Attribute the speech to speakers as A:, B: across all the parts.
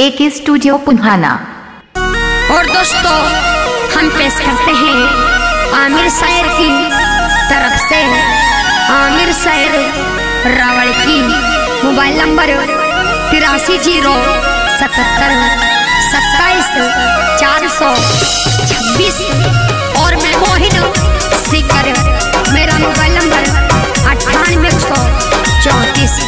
A: एक स्टूडियो पुन्हाना
B: और दोस्तों, हम पेश करते हैं आमिर शायर की तरफ़ से। आमिर शायर रावल की मोबाइल नंबर तिरासी ज़ीरो सतहत्तर, सत्ताईस, चार सौ छब्बीस। और मैं मोहित सीकर मेरा मोबाइल नंबर अट्ठानवे सौ चौंतीस।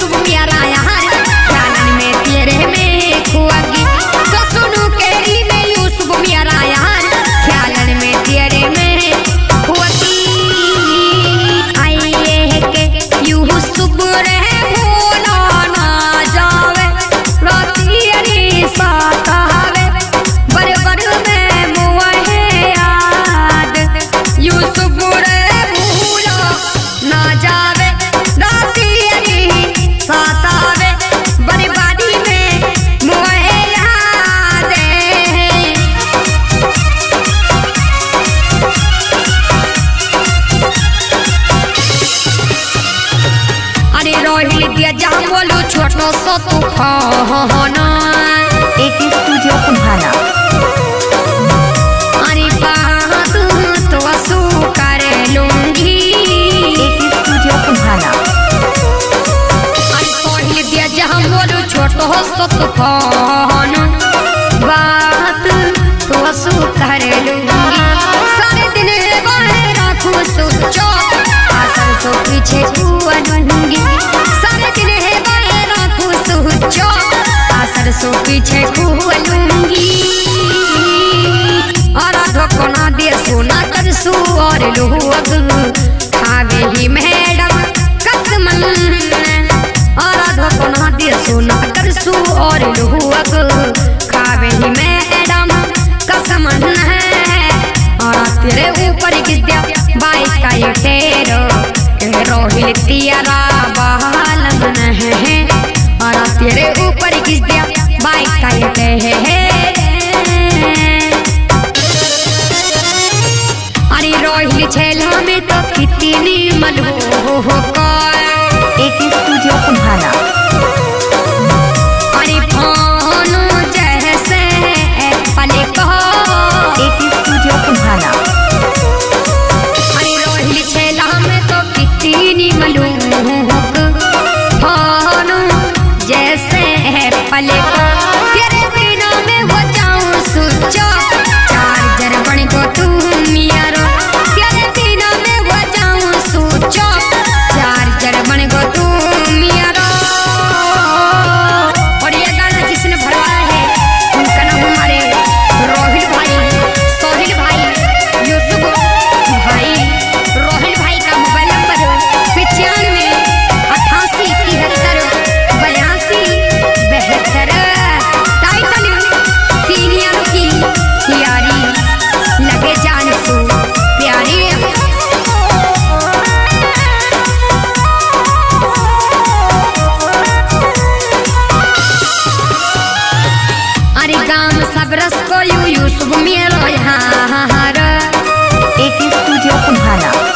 B: तू प्यारा होना
A: एक स्टूडियो कुंभाना
B: अरे
A: एक स्टूडियो कुंभाना
B: अरे पढ़ दिया जहाँ ही मैडम कसमन। और कर और लूँ खावे ही मैडम कसमन है। और तेरे ऊपर किस दिया
A: बाइक का ये ठेरो रोहिल है। और तेरे
B: ऊपर
A: किस दिया बाइक का ये ठेरो। ojo. Abras con Yuyu, subo
B: mi el hoy,
A: ha, ha, ha, ha. It
B: is Studio Kumhana.